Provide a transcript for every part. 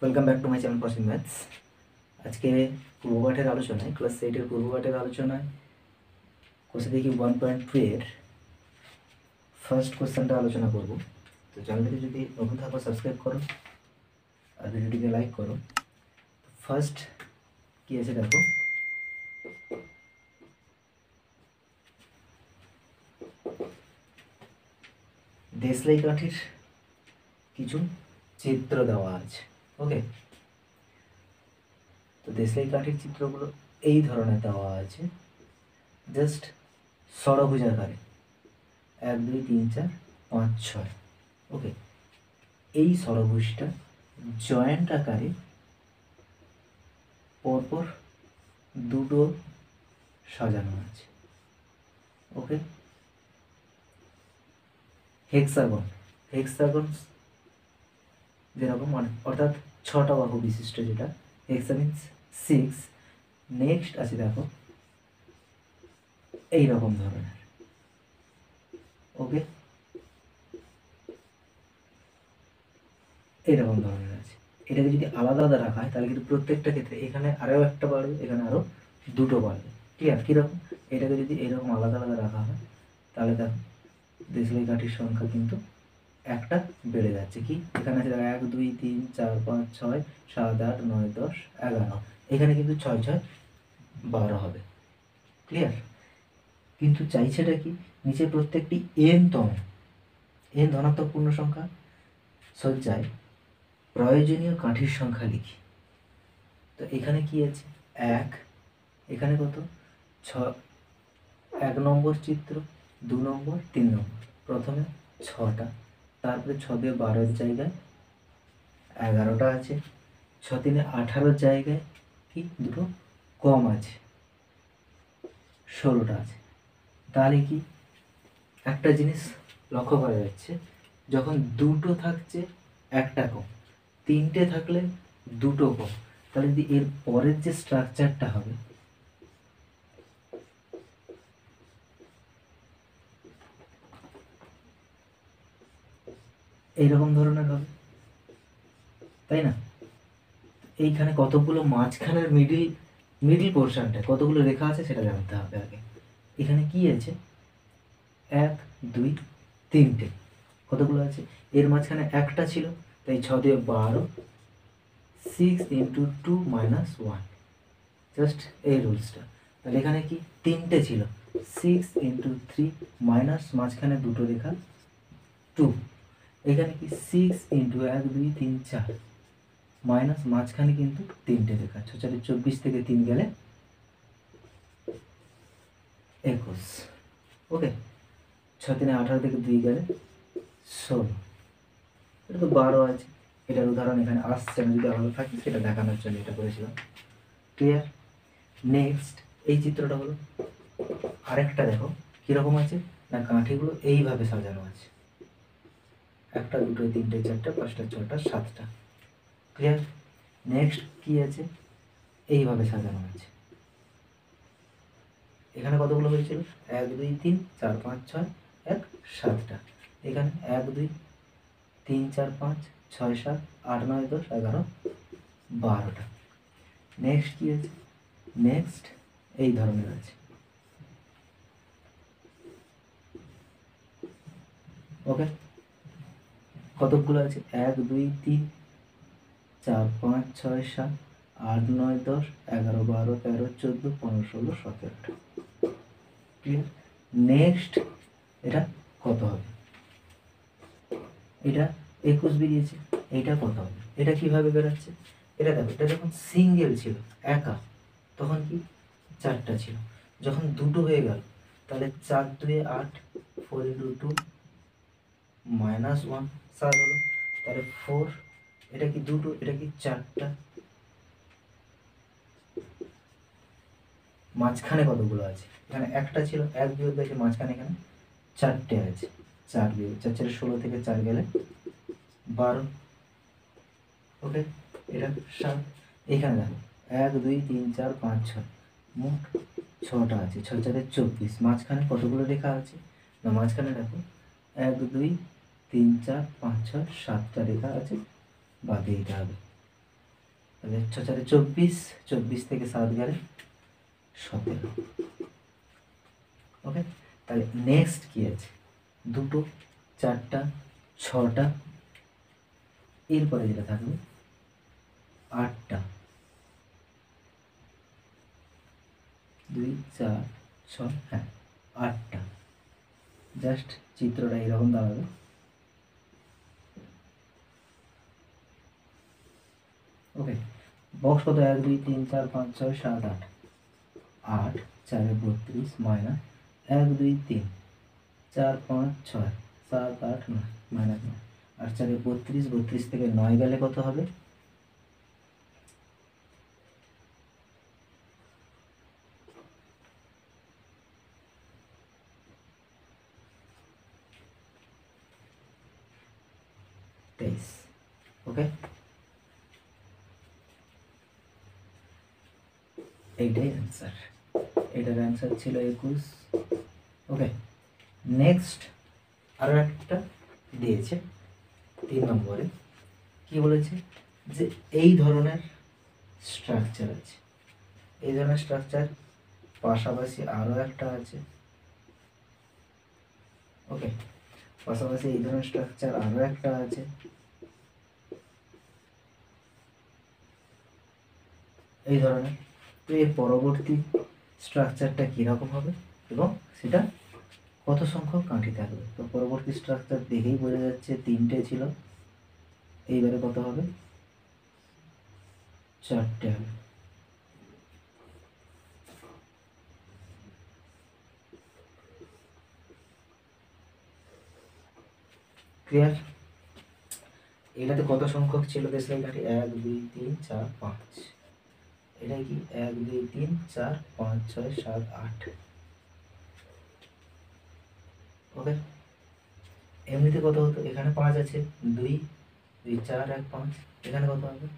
Welcome back to my channel প্রসিং maths আজকে পূর্বপাঠের আলোচনায় ক্লাস এইটের পূর্বপাঠের আলোচনায় কোষে দেখি ওয়ান পয়েন্ট টু এর ফার্স্ট কোশ্চেনটা আলোচনা করব। তো চ্যানেলটিকে যদি নতুন থাকো সাবস্ক্রাইব করো, আর ভিডিওটিকে লাইক করো। ফার্স্ট কী আছে দেখো? দেশলাই কাঠির কিছু চিত্র দেওয়া আছে। ওকে তো দেশলাই কাঠির চিত্রগুলো এই ধরনের দেওয়া আছে। জাস্ট ষড়ভুজাকারে এক, দুই, তিন, চার, পাঁচ, ছয়। ওকে এই ষড়ভুজটা জয়েন্ট আকারে পরপর দুটো সাজানো আছে। ওকে হেক্সাগন হেক্সাগন যেরকম অর্থাৎ ছটা বাহু বিশিষ্ট যেটা হেক্সা মিনস সিক্স নেক্সট আছে দেখো এই রকম ধরনের। ওকে এইরকম ধরনের আছে। এটাকে যদি আলাদা আলাদা রাখা হয়, তাহলে কিন্তু প্রত্যেকটা ক্ষেত্রে এখানে আরও একটা বাড়বে, এখানে আরও দুটো বাড়বে। ক্লিয়ার কীরকম? এটাকে যদি এরকম আলাদা আলাদা রাখা হয়, তাহলে দেখো দেশলাই কাঠির সংখ্যা কিন্তু একটা বেড়ে যাচ্ছে কি? এখানে আছে এক, দুই, তিন, চার, পাঁচ, ছয়, সাত, আট, নয়, দশ, এগারো। এখানে কিন্তু ছয় ছয়, বারো হবে। ক্লিয়ার কিন্তু চাইছেটা কি? নিচে প্রত্যেকটি এন তম। এন ধনাত্মক পূর্ণ সংখ্যা। সজ্জায় প্রয়োজনীয় কাঠির সংখ্যা লিখি। তো এখানে কি আছে? এক। এখানে কত? ছ এক নম্বর চিত্র, দু নম্বর, তিন নম্বর। প্রথমে ছটা। তারপরে ছ দিয়ে বারোর জায়গায় এগারোটা আছে। ছ তিনে আঠারোর জায়গায় কি? দুটো কম আছে। ষোলোটা আছে। তাহলে কি? একটা জিনিস লক্ষ্য করা যাচ্ছে, যখন দুটো থাকছে একটা কম, তিনটে থাকলে দুটো কম। তাহলে যদি এর পরের যে স্ট্রাকচারটা হবে এইরকম ধরনের হবে। তাই না? এইখানে কতগুলো মাঝখানের মিডিল মিডিল পোর্শনটা কতগুলো রেখা আছে সেটা জানতে হবে আগে। এখানে কি আছে? এক, দুই, তিনটে। কতগুলো আছে? এর মাঝখানে একটা ছিল, তাই ছ দিয়ে বারো six into two minus one just এই রুলসটা তাহলে এখানে কি? তিনটে ছিল। সিক্স ইন্টু থ্রি মাইনাস মাঝখানে দুটো রেখা টু এখানে কি সিক্স ইন্টু এক দুই তিন চার। মাইনাস মাঝখানে কিন্তু তিনটে রেখা ছ চারে চব্বিশ থেকে তিন গেলে একুশ। ওকে ছ তিনে আঠারো থেকে দুই গেলে ষোলো। এটা তো বারো আছে। এটার উদাহরণ এখানে আসছে। না যদি আলাদা থাকে, সেটা দেখানোর জন্য এটা করেছিলাম। ক্লিয়ার নেক্সট এই চিত্রটা হলো আরেকটা দেখো। কীরকম আছে? না কাঠিগুলো এইভাবে সাজানো আছে। একটা, দুটো, তিনটে, চারটা, পাঁচটা, ছটা, সাতটা। ক্লিয়ার নেক্সট কি আছে? এইভাবে সাজানো আছে। এখানে কতগুলো হয়েছিল? এক, দুই, তিন, চার, পাঁচ, ছয়, এক, সাতটা। এখানে এক, দুই, তিন, চার, পাঁচ, ছয়, সাত, আট, নয়, দশ, এগারো, বারোটা। নেক্সট কি আছে? নেক্সট এই ধরনের আছে। ওকে কতগুলো আছে? এক, দুই, তিন, চার, পাঁচ, ছয়, সাত, আট, নয়, দশ, এগারো, বারো, তেরো, চোদ্দ, পনেরো, ষোলো সতেরোটা ক্লিয়ার নেক্সট এটা কত হবে? এটা একুশ বেরিয়েছে, এটা কত হবে? এটা কীভাবে বেরোচ্ছে? এটা দেখো, এটা যখন সিঙ্গেল ছিল, একা, তখন কি? চারটা ছিল। যখন দুটো হয়ে গেল, তাহলে চার, দুয়ে আট four into two minus one, সাত হলো। তাহলে ফোর, এটা কি দুটো, এটা কি চারটা? মাঝখানে কতগুলো আছে? এখানে একটা ছিল, এক বিয়োগ গেছে মাঝখানে এখানে চারটে আছে। চার বিয়োগ, চার, চারে ষোলো থেকে চার গেলে বারো। ওকে, এটা সাত। এখানে দেখো, এক, দুই, তিন, চার, পাঁচ, ছয়। মোট ছটা আছে, ছয়, চারে চব্বিশ। মাঝখানে কতগুলো রেখা আছে? না, মাঝখানে দেখো, এক, দুই তিন চার পাঁচ ছয় সাতটা রেখা আছে, বাদ দিয়ে হবে। তাহলে ছ চারে চব্বিশ চব্বিশ থেকে সাত গেলে সতেরো। ওকে তাহলে নেক্সট কি আছে? দুটো, চারটা, ছটা, এরপরে যেটা থাকবে, আটটা। দুই, চার, ছয় হ্যাঁ আটটা। জাস্ট চিত্রটা এরকম দাঁড়াবে। ওকে বক্স কত? এক, দুই, তিন, চার, পাঁচ, ছয়, সাত, আট। আট, চারে বত্রিশ, মাইনাস এক, দুই, তিন। চার, পাঁচ, ছয়, সাত, আট, নয়, মাইনাস নয়। আর চারে বত্রিশ বত্রিশ থেকে নয় গেলে কত হবে তেইশ ওকে এইটাই অ্যান্সার এটার অ্যান্সার ছিল একুশ। ওকে নেক্সট আরও একটা দিয়েছে তিন নম্বরে। কি বলেছে? যে এই ধরনের স্ট্রাকচার আছে। এই ধরনের স্ট্রাকচার পাশাপাশি আরও একটা আছে। ওকে পাশাপাশি এই ধরনের স্ট্রাকচার আরও একটা আছে। এই ধরনের এর পরবর্তী স্ট্রাকচারটা কীরকম হবে এবং সেটা কত সংখ্যক কাঠি থাকবে? তো পরবর্তী স্ট্রাকচার দেখেই বোঝা যাচ্ছে তিনটে ছিল। এইবারে কত হবে? চারটে হবে। ক্লিয়ার এটাতে কত সংখ্যক ছিল দেশের কাঠি এক, দুই, তিন, চার, পাঁচ। এটা কি? এক, দুই, তিন, চার, পাঁচ, ছয়, সাত, আট। ওকে। এমনিতে কত হতো? এখানে পাঁচ আছে। দুই দুই, চার, এক, পাঁচ। এখানে কত হবে?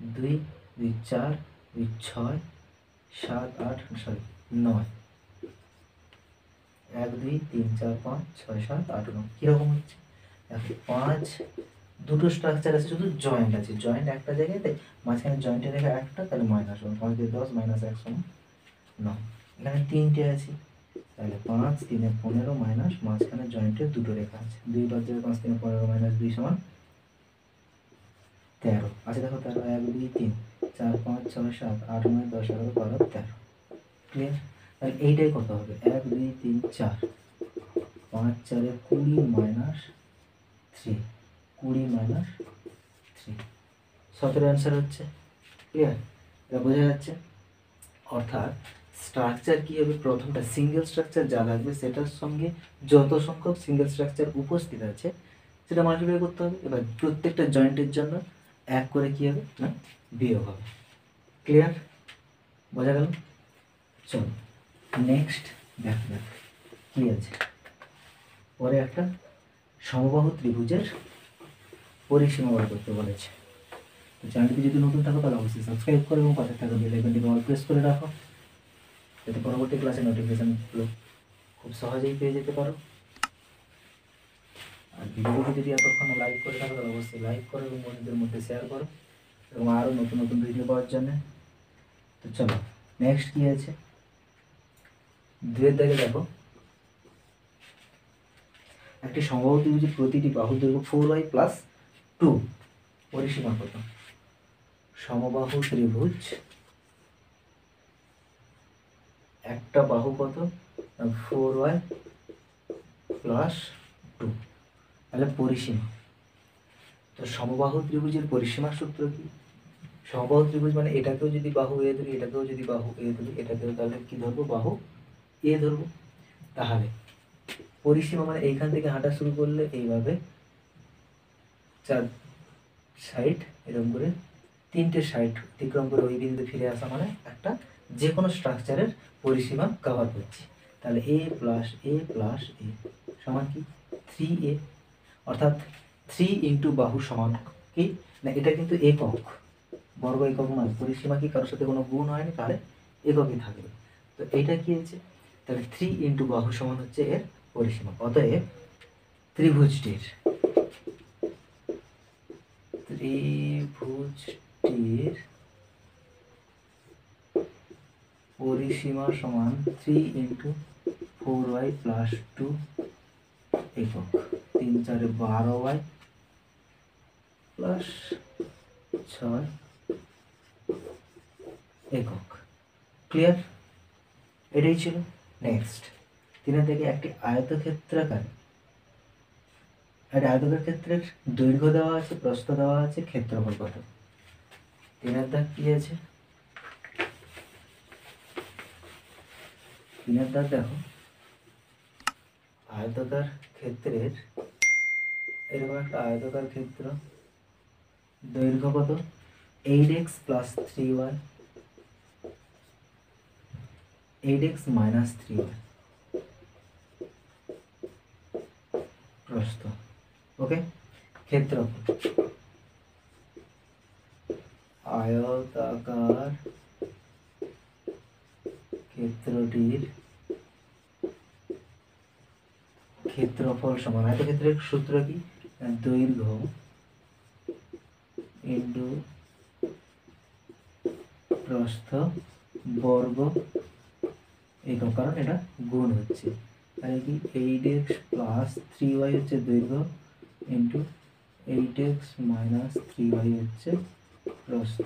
দুই দুই, চার, দুই, ছয়, সাত, আট, সরি, নয়। এক, দুই, তিন, চার, পাঁচ, ছয়, সাত, আট, নয়। কীরকম হচ্ছে? দেখো, পাঁচ দুটো স্ট্রাকচার আছে, শুধু জয়েন্ট আছে। জয়েন্ট একটা জায়গায়, তাই মাঝখানে জয়েন্টে রেখে একটা তাহলে মাইনাস ওয়ান পাঁচ দিয়ে দশ মাইনাস এক সমান নয়। এখানে তিনটে আছে, তাহলে পাঁচ তিনে পনেরো মাইনাস মাঝখানে জয়েন্টে দুটো রেখা আছে। দুই পাঁচ থেকে পাঁচ তিনে পনেরো মাইনাস দুই সমান তেরো। আচ্ছা দেখো তেরো এক, দুই, তিন, চার, পাঁচ, ছয়, সাত, আট, নয়, দশ, এগারো, বারো, তেরো। ক্লিয়ার তাহলে এইটাই কত হবে? এক, দুই, তিন, চার। পাঁচ, চারে কুড়ি মাইনাস থ্রি কুড়ি মাইনাস থ্রি সতেরো অ্যান্সার হচ্ছে ক্লিয়ার এটা বোঝা যাচ্ছে। অর্থাৎ স্ট্রাকচার কী হবে? প্রথমটা সিঙ্গেল স্ট্রাকচার যা থাকবে সেটার সঙ্গে যত সংখ্যক সিঙ্গেল স্ট্রাকচার উপস্থিত আছে, সেটা মাল্টিপ্লাই করতে হবে। এবার প্রত্যেকটা জয়েন্টের জন্য এক করে কী হবে? না, বিয়োগ হবে। ক্লিয়ার বোঝা গেল? চলো নেক্সট দেখ দেখ, কী আছে? পরে একটা সমবাহু ত্রিভুজের পরিসীমা বার করতে বলেছে। তো চ্যানেলটি যদি নতুন থাকো, তাহলে অবশ্যই সাবস্ক্রাইব করো এবং পাশে থাকা বেল আইকনটিকে অল প্রেস করে রাখো। যাতে পরবর্তী ক্লাসে নোটিফিকেশানগুলো খুব সহজেই পেয়ে যেতে পারো। আর ভিডিওটি যদি এতক্ষণ লাইক করে থাকো তাহলে অবশ্যই লাইক করো এবং বন্ধুদের মধ্যে শেয়ার করো। এবং আরও নতুন নতুন ভিডিও পাওয়ার জন্য। তো চলো নেক্সট কী আছে? দুয়ের দাগে দেখো। একটি সম্ভব ত্রিভুজের প্রতিটি বাহু দৈর্ঘ্য ফোর ওয়াই প্লাস টু, পরিসীমা কত? সমবাহু ত্রিভুজ, একটা বাহু কত? Four Y plus two. তাহলে পরিসীমা। তো সমবাহু ত্রিভুজের পরিসীমার সূত্র কি? সমবাহু ত্রিভুজ মানে এটাকেও যদি বাহু এ ধরি, এটাকেও যদি বাহু এ ধরি, এটাকেও তাহলে কি ধরবো? বাহু এ ধরবো। তাহলে পরিসীমা মানে এইখান থেকে হাঁটা শুরু করলে এইভাবে চার সাইড এরকম করে তিনটে সাইড অতিক্রম করে ওই বিন্দুতে ফিরে আসা মানে একটা যে কোনো স্ট্রাকচারের পরিসীমা কভার করছি। তাহলে এ প্লাস এ প্লাস এ সমান কি? থ্রি এ অর্থাৎ থ্রি ইন্টু বাহু সমান কি? না, এটা কিন্তু একক। বর্গ একক নয়, পরিসীমা কি কারোর সাথে কোনো গুণ হয়নি? তাহলে এককই থাকবে। তো এটা কি হচ্ছে তাহলে থ্রি ইন্টু বাহু সমান হচ্ছে এর পরিসীমা। অতএব ত্রিভুজটির ত্রিভুজটির পরিসীমা সমান three into four Y plus two একক। তিন চারে বারো ওয়াই প্লাস ছয় একক। ক্লিয়ার এটাই ছিল। নেক্সট তিনি থেকে একটি আয়তক্ষেত্রাকারী আয়তকার ক্ষেত্রের দৈর্ঘ্য দেওয়া আছে, প্রস্থ দেওয়া আছে, ক্ষেত্রফল কত? তিনের দাগ কি আছে? তিনের দাগ দেখো। আয়তকার ক্ষেত্রের, এরকম একটা আয়তকার ক্ষেত্র। দৈর্ঘ্য কত? Eight X plus three Y eight X minus three Y okay ক্ষেত্রফল আয়তাকার ক্ষেত্রটির ক্ষেত্রফল সমান আয়তক্ষেত্রের সূত্র কি দৈর্ঘ্য ইন্টু প্রস্থ বর্গ একক কারণ এটা গুণ হচ্ছে তাহলে কি eight X plus three Y হচ্ছে দৈর্ঘ্য into eight X minus three Y হচ্ছে প্রস্থ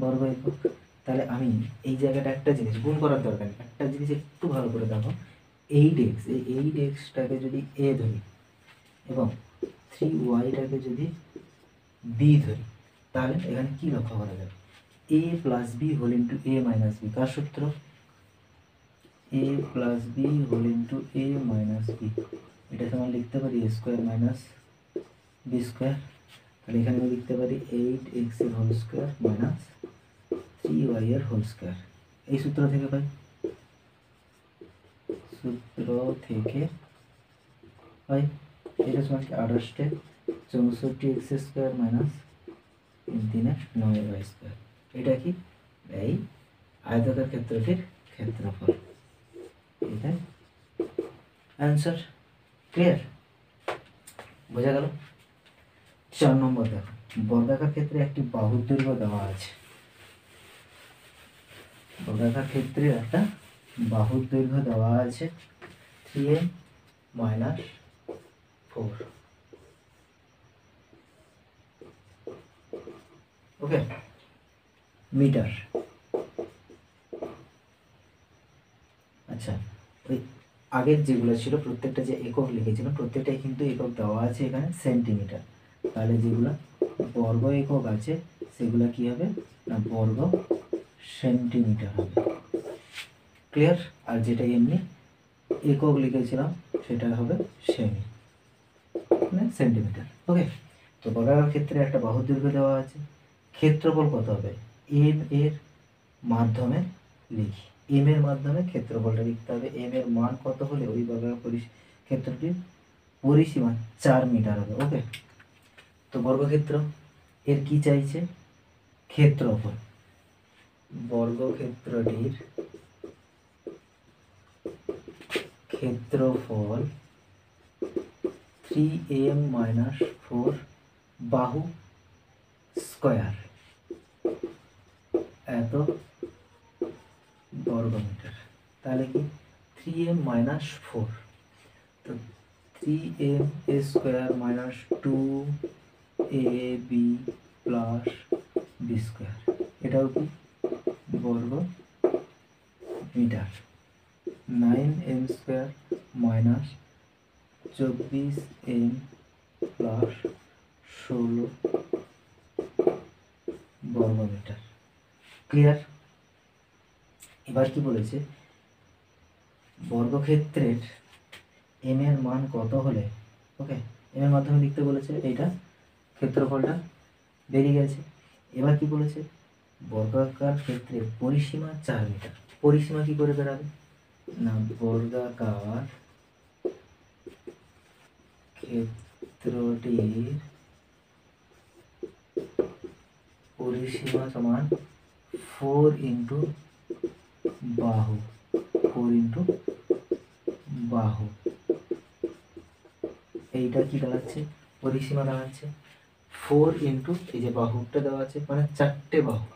বর্গ একক। তাহলে আমি এই জায়গাটা একটা জিনিস, গুণ করার দরকার একটা জিনিস একটু ভালো করে দেখো। এইট এক্স এই এইট এক্সটাকে যদি এ ধরি এবং থ্রি ওয়াইটাকে যদি বি ধরি, তাহলে এখানে কি লক্ষ্য করা যাবে? A plus B whole into A minus B কার সূত্র? A plus B whole into A minus B এটা সমান লিখতে পারি A square minus B square তাহলে এখানে আমি লিখতে পারি এইট এক্সের whole square minus three Y এর হোল স্কোয়ার এই সূত্র থেকে পাই। সূত্র থেকে পাই। এটা সমান কি আঠাশটে চৌষট্টি এক্স স্কোয়ার মাইনাস তিন তিনে নয় ওয়াই স্কোয়ার এটা কি? এই আয়তাকার ক্ষেত্রটির ক্ষেত্রফল। এটাই অ্যান্সার ক্লিয়ার বোঝা গেল? চার নম্বর দেখো, বর্গাকার ক্ষেত্রে একটি বাহুর দৈর্ঘ্য দেওয়া আছে। বর্গাকার ক্ষেত্রে একটা বাহুর দৈর্ঘ্য দেওয়া আছে three M minus four okay metre আচ্ছা। আগের যেগুলো ছিল, প্রত্যেকটা যে একক লিখেছিলাম, প্রত্যেকটাই কিন্তু একক দেওয়া আছে এখানে সেন্টিমিটার তাহলে যেগুলো বর্গ একক আছে, সেগুলো কি হবে? না, বর্গ সেন্টিমিটার হবে। ক্লিয়ার আর যেটা এমনি একক লিখেছিলাম, সেটা হবে সেমি মানে সেন্টিমিটার ওকে তো বর্গাকার ক্ষেত্রে একটা বাহুর দৈর্ঘ্য দেওয়া আছে। ক্ষেত্রফল কত হবে? এম এর মাধ্যমে লিখি। এম এর মাধ্যমে ক্ষেত্রফলটা লিখতে হবে। এম এর মান কত হলে ওই পরিস, ক্ষেত্রটির পরিসীমা চার মিটার হবে ওকে তো বর্গক্ষেত্র, এর কি চাইছে? ক্ষেত্রফল। বর্গক্ষেত্রটির ক্ষেত্রফল থ্রি এম মাইনাস ফোর বাহু স্কোয়ার এত বর্গমিটার। তাহলে কি? থ্রি এম মাইনাস ফোর তো three M A square minus two A B plus B square এটাও কি? বর্গ metre nine M square minus চব্বিশ এম প্লাস ষোলো বর্গমিটার। ক্লিয়ার এবার কি বলেছে? বর্গক্ষেত্রের এম এর মান কত হলে? ওকে এম এর মাধ্যমে লিখতে বলেছে এইটা, ক্ষেত্রফলটা বেরিয়ে গেছে। এবার কি বলেছে? বর্গাকার ক্ষেত্রে পরিসীমা চার মিটার। পরিসীমা কি করে বেরাবে? না, বর্গাকার ক্ষেত্রটির পরিসীমা সমান ফোর ইন্টু বাহু ফোর ইন্টু বাহু। এইটা কি দাঁড়াচ্ছে পরিসীমা দাঁড়াচ্ছে ফোর ইন্টু এই যে বাহুটা দেওয়া আছে মানে চারটে বাহু।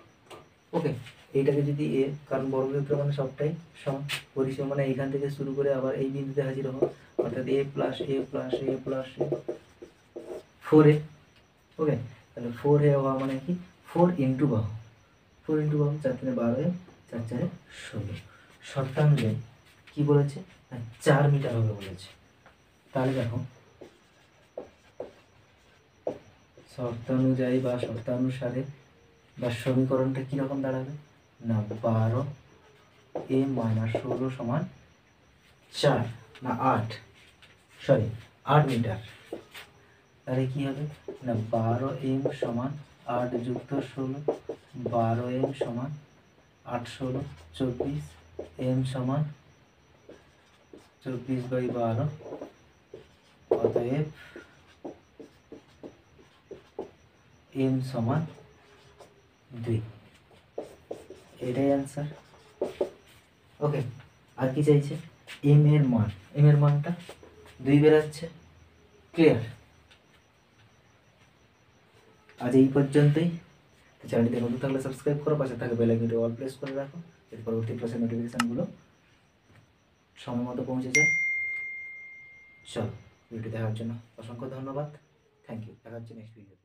ওকে এইটাকে যদি এ কারণ বর্গক্ষেত্র মানে সবটাই সম, পরিসীমা মানে এইখান থেকে শুরু করে আবার এই বিন্দুতে হাজির হব। অর্থাৎ A plus A plus A plus A four A. Okay তাহলে ফোর এ হওয়া মানে কি? ফোর ইন্টু বাহু। ফোর ইন্টু বাহু চার তিনে বারো চার চারে ষোলো শর্তানুযায়ী কি বলেছে? না, চার মিটার হবে বলেছে। তাহলে দেখো। শর্তানুযায়ী বা শর্তানুসারে বা সমীকরণটা কীরকম দাঁড়াবে? না, বারো এ মাইনাস ষোলো সমান চার, না, আট। সরি, আট মিটার। তাহলে কী হবে? না, বারো এম সমান আট যুক্ত ষোলো, বারো এম সমান আট ষোলো চব্বিশ এম সমান চব্বিশ বাই বারো অতএব এম সমান দুই এটাই অ্যান্সার ওকে আর কি চাইছে এম এর মান এম এর মানটা দুই বেরাচ্ছে ক্লিয়ার আজ এই পর্যন্তই তো চ্যানেলটিতে নতুন থাকলে সাবস্ক্রাইব করো, পাশে থাকা বেল আইকনটি অল প্রেস করে রাখো এর পরবর্তী ক্লাসের নোটিফিকেশানগুলো সময় মতো পৌঁছে যায়। চলো ভিডিও দেখার জন্য অসংখ্য ধন্যবাদ। থ্যাংক ইউ দেখা হচ্ছে নেক্সট ভিডিও